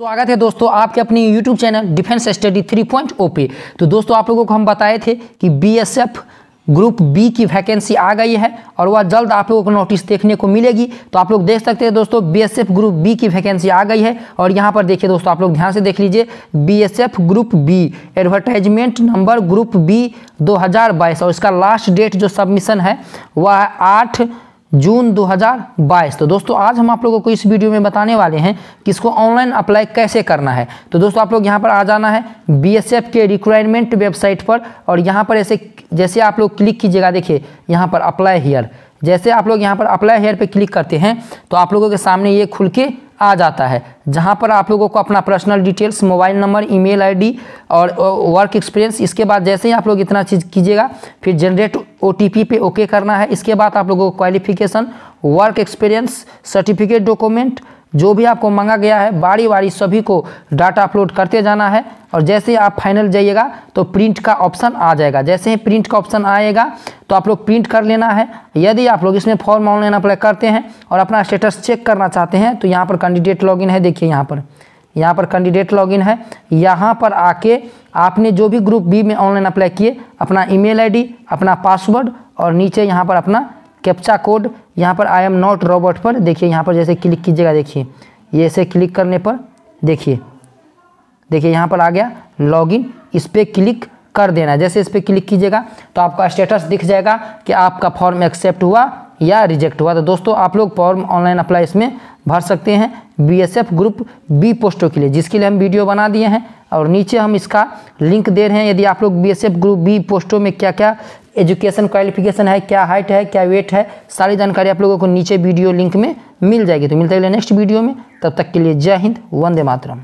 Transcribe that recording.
स्वागत है दोस्तों आपके अपनी YouTube चैनल डिफेंस स्टडी 3.0 पे। तो दोस्तों, आप लोगों को हम बताए थे कि बीएसएफ ग्रुप बी की वैकेंसी आ गई है और वह जल्द आप लोगों को नोटिस देखने को मिलेगी। तो आप लोग देख सकते हैं दोस्तों बीएसएफ ग्रुप बी की वैकेंसी आ गई है और यहाँ पर देखिए दोस्तों, आप लोग ध्यान से देख लीजिए BSF group B advertisement number group B 2022 और इसका लास्ट डेट जो सबमिशन है, वह है आठ जून 2022 तो दोस्तों, आज हम आप लोगों को इस वीडियो में बताने वाले हैं कि इसको ऑनलाइन अप्लाई कैसे करना है। तो दोस्तों, आप लोग यहाँ पर आ जाना है बीएसएफ के रिक्वायरमेंट वेबसाइट पर और यहाँ पर ऐसे जैसे आप लोग क्लिक कीजिएगा, देखिए, यहाँ पर अप्लाई हेयर जैसे आप लोग यहाँ पर अप्लाई हेयर पे क्लिक करते हैं तो आप लोगों के सामने ये खुल के आ जाता है। जहाँ पर आप लोगों को अपना personal details mobile number email ID और वर्क एक्सपीरियंस इसके बाद जैसे ही आप लोग इतना चीज़ कीजिएगा, फिर जनरेट ओटीपी पे ओके करना है। इसके बाद आप लोगों को qualification work experience certificate document जो भी आपको मांगा गया है बारी बारी सभी को डाटा अपलोड करते जाना है। और जैसे ही आप फाइनल जाइएगा तो प्रिंट का ऑप्शन आ जाएगा। जैसे ही प्रिंट का ऑप्शन आएगा तो आप लोग प्रिंट कर लेना है। यदि आप लोग इसमें फॉर्म ऑनलाइन अप्लाई करते हैं और अपना स्टेटस चेक करना चाहते हैं तो यहाँ पर कैंडिडेट लॉगिन है। देखिए यहाँ पर। यहाँ पर कैंडिडेट लॉगिन है। यहाँ पर आके आपने जो भी ग्रुप बी में ऑनलाइन अप्लाई किए, अपना ईमेल आईडी अपना पासवर्ड और नीचे यहाँ पर अपना कैप्चा कोड यहाँ पर आई एम नॉट रोबोट पर देखिए, यहाँ पर जैसे क्लिक कीजिएगा, देखिए। ये ऐसे क्लिक करने पर देखिए। देखिए, यहाँ पर आ गया लॉगिन इस पर क्लिक कर देना जैसे इस पर क्लिक कीजिएगा तो आपका स्टेटस दिख जाएगा कि आपका फॉर्म एक्सेप्ट हुआ या रिजेक्ट हुआ। तो दोस्तों, आप लोग फॉर्म ऑनलाइन अप्लाई इसमें भर सकते हैं बीएसएफ ग्रुप बी पोस्टों के लिए, जिसके लिए हम वीडियो बना दिए हैं। और नीचे हम इसका लिंक दे रहे हैं, यदि आप लोग बीएसएफ ग्रुप बी पोस्टों में क्या क्या एजुकेशन क्वालिफिकेशन है, क्या हाइट है, क्या वेट है, सारी जानकारी आप लोगों को नीचे वीडियो लिंक में मिल जाएगी। तो मिलते अगले नेक्स्ट वीडियो में, तब तक के लिए जय हिंद, वंदे मातरम।